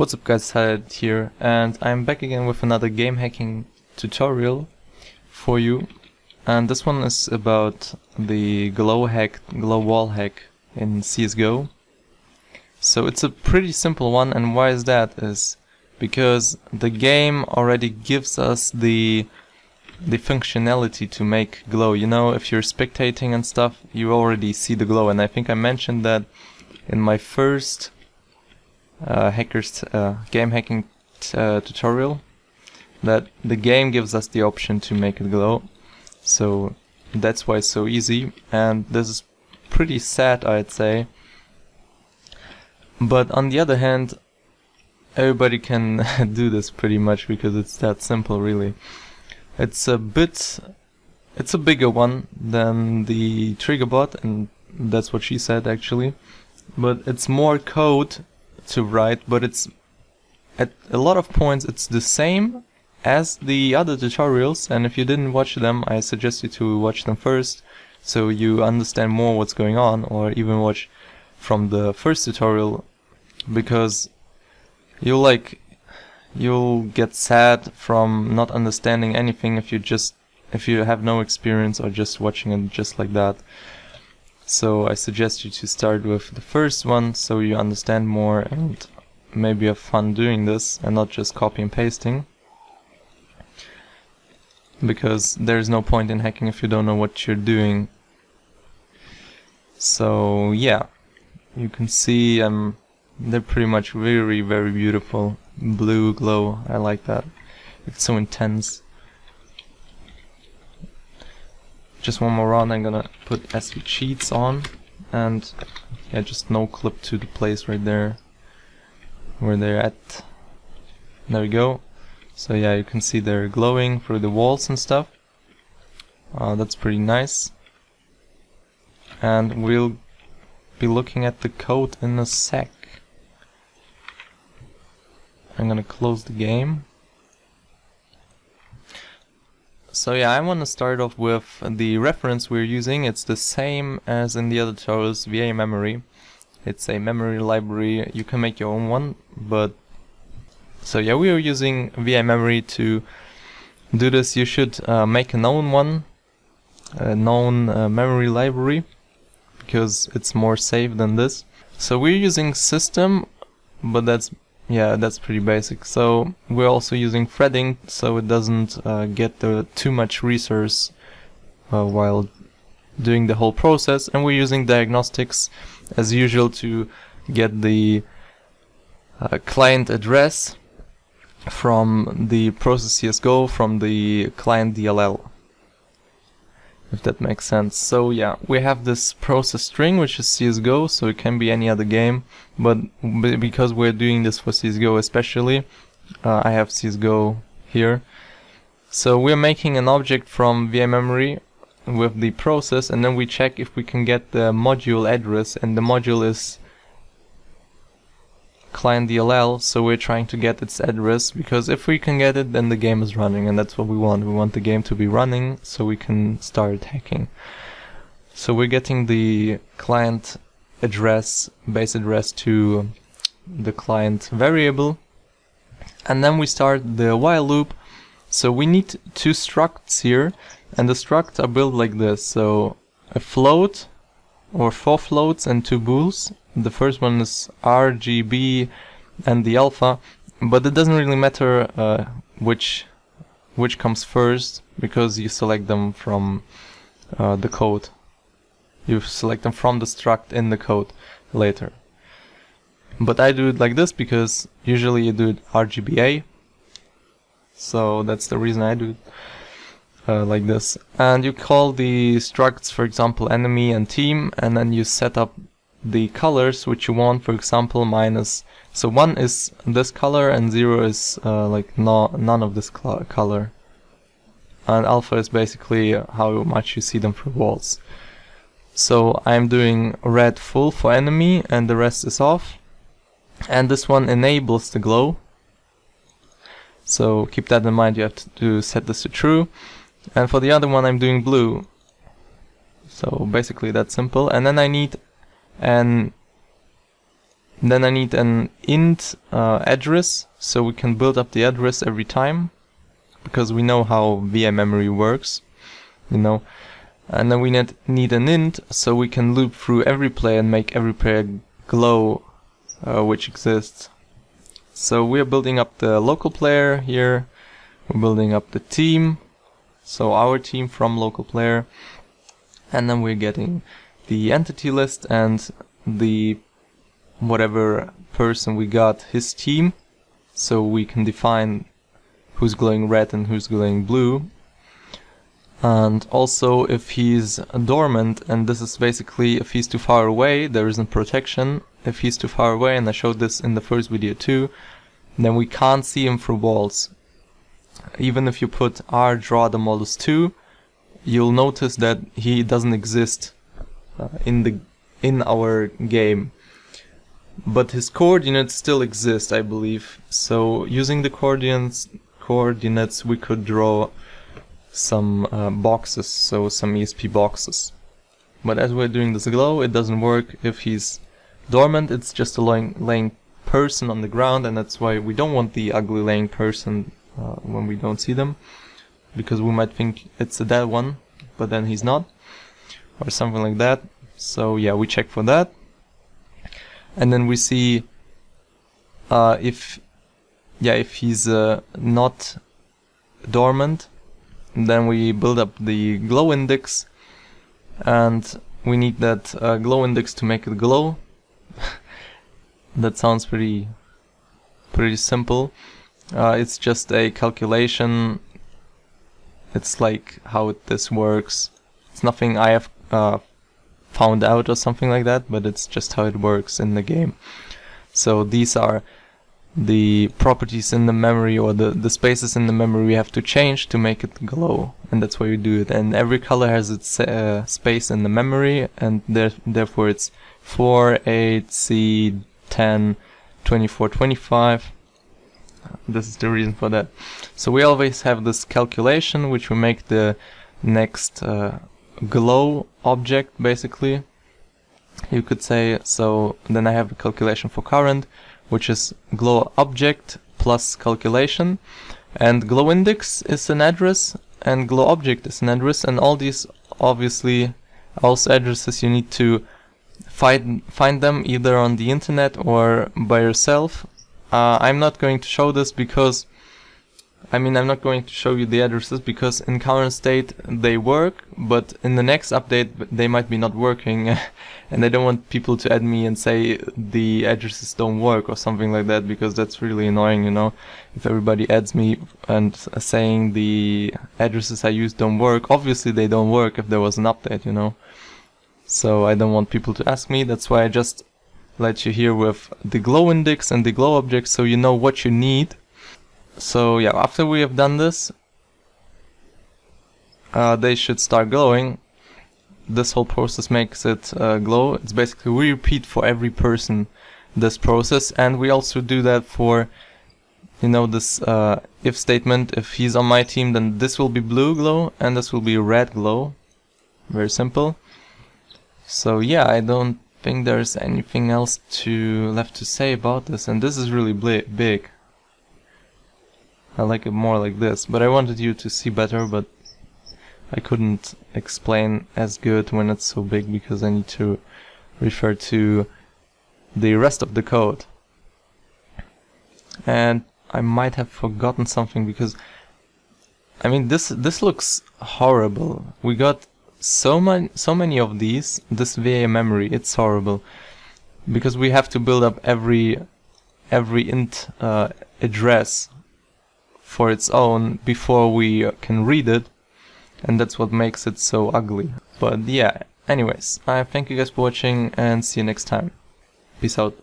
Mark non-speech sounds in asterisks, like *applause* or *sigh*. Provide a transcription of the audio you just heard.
What's up guys, Khaled here, and I'm back again with another game hacking tutorial for you. And this one is about the glow hack, glow wall hack in CSGO. So it's a pretty simple one, and why is that? Is because the game already gives us the the functionality to make glow. You know, if you're spectating and stuff, you already see the glow, and I think I mentioned that in my first uh, hackers uh, game hacking uh, tutorial that the game gives us the option to make it glow. So that's why it's so easy. And this is pretty sad I'd say. But on the other hand everybody can *laughs* do this pretty much because it's that simple really. It's a bit it's a bigger one than the trigger bot and that's what she said actually. But it's more code to write, but it's at a lot of points it's the same as the other tutorials and if you didn't watch them I suggest you to watch them first so you understand more what's going on or even watch from the first tutorial because you'll like you'll get sad from not understanding anything if you just if you have no experience or just watching it just like that so I suggest you to start with the first one so you understand more and maybe have fun doing this and not just copy and pasting. Because there's no point in hacking if you don't know what you're doing. So yeah, you can see um, they're pretty much very very beautiful. Blue glow, I like that. It's so intense. Just one more run I'm gonna put SV cheats on. And yeah just no clip to the place right there where they're at. There we go. So yeah you can see they're glowing through the walls and stuff. Uh, that's pretty nice. And we'll be looking at the code in a sec. I'm gonna close the game so yeah, I want to start off with the reference we're using. It's the same as in the other tutorials, VA memory. It's a memory library. You can make your own one, but so yeah, we are using VA memory to do this. You should uh, make a known one, a known uh, memory library, because it's more safe than this. So we're using system, but that's yeah, that's pretty basic. So we're also using threading so it doesn't uh, get the, too much resource uh, while doing the whole process. And we're using diagnostics as usual to get the uh, client address from the process CSGO from the client DLL if that makes sense. So yeah, we have this process string which is CSGO, so it can be any other game, but because we're doing this for CSGO especially, uh, I have CSGO here. So we're making an object from VA memory with the process and then we check if we can get the module address and the module is client DLL, so we're trying to get its address, because if we can get it, then the game is running, and that's what we want. We want the game to be running, so we can start hacking. So we're getting the client address, base address to the client variable, and then we start the while loop. So we need two structs here, and the structs are built like this. So a float, or four floats and two bools, the first one is RGB and the alpha, but it doesn't really matter uh, which which comes first because you select them from uh, the code. You select them from the struct in the code later. But I do it like this because usually you do it RGBA. So that's the reason I do it uh, like this. And you call the structs, for example, enemy and team, and then you set up the colors which you want for example minus so 1 is this color and 0 is uh, like no, none of this color. And alpha is basically how much you see them through walls. So I'm doing red full for enemy and the rest is off. And this one enables the glow. So keep that in mind you have to set this to true. And for the other one I'm doing blue. So basically that's simple. And then I need an Then I need an int uh, address so we can build up the address every time because we know how VA memory works, you know. And then we need, need an int so we can loop through every player and make every player glow uh, which exists. So we are building up the local player here, we're building up the team, so our team from local player, and then we're getting the entity list and the whatever person we got his team so we can define who's glowing red and who's glowing blue. And also if he's dormant and this is basically if he's too far away there isn't protection. If he's too far away and I showed this in the first video too then we can't see him through walls. Even if you put r draw the models 2 you'll notice that he doesn't exist in the in our game but his coordinates still exist, I believe. So using the coordinates, coordinates we could draw some uh, boxes, so some ESP boxes. But as we're doing this glow, it doesn't work if he's dormant, it's just a laying, laying person on the ground, and that's why we don't want the ugly laying person uh, when we don't see them, because we might think it's a dead one, but then he's not, or something like that. So yeah, we check for that. And then we see uh, if yeah if he's uh, not dormant then we build up the glow index. And we need that uh, glow index to make it glow. *laughs* That sounds pretty pretty simple. Uh, it's just a calculation. It's like how this works. It's nothing I have uh, found out or something like that, but it's just how it works in the game. So these are the properties in the memory or the, the spaces in the memory we have to change to make it glow and that's why we do it. And every color has its uh, space in the memory and there, therefore it's 4, 8, C, 10, 24, 25 this is the reason for that. So we always have this calculation which we make the next uh, glow object basically you could say. So then I have a calculation for current which is glow object plus calculation. And glow index is an address and glow object is an address. And all these obviously also addresses you need to find find them either on the internet or by yourself. Uh, I'm not going to show this because I mean, I'm not going to show you the addresses because in current state they work, but in the next update they might be not working *laughs* and I don't want people to add me and say the addresses don't work or something like that because that's really annoying, you know. If everybody adds me and saying the addresses I use don't work, obviously they don't work if there was an update, you know. So I don't want people to ask me, that's why I just let you here with the glow index and the glow object so you know what you need so yeah, after we have done this, uh, they should start glowing. This whole process makes it uh, glow. It's basically we repeat for every person this process and we also do that for you know this uh, if statement if he's on my team then this will be blue glow and this will be red glow very simple so yeah I don't think there's anything else to left to say about this and this is really big I like it more like this, but I wanted you to see better, but I couldn't explain as good when it's so big because I need to refer to the rest of the code. And I might have forgotten something because I mean this this looks horrible. We got so many so many of these this VA memory it's horrible because we have to build up every every int uh, address for its own before we can read it and that's what makes it so ugly. But yeah anyways I thank you guys for watching and see you next time. Peace out